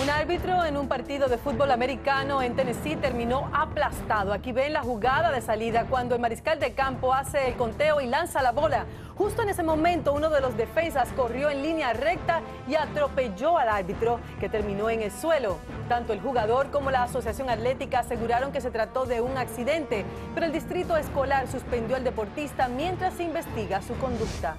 Un árbitro en un partido de fútbol americano en Tennessee terminó aplastado. Aquí ven la jugada de salida cuando el mariscal de campo hace el conteo y lanza la bola. Justo en ese momento uno de los defensas corrió en línea recta y atropelló al árbitro que terminó en el suelo. Tanto el jugador como la Asociación Atlética aseguraron que se trató de un accidente, pero el distrito escolar suspendió al deportista mientras investiga su conducta.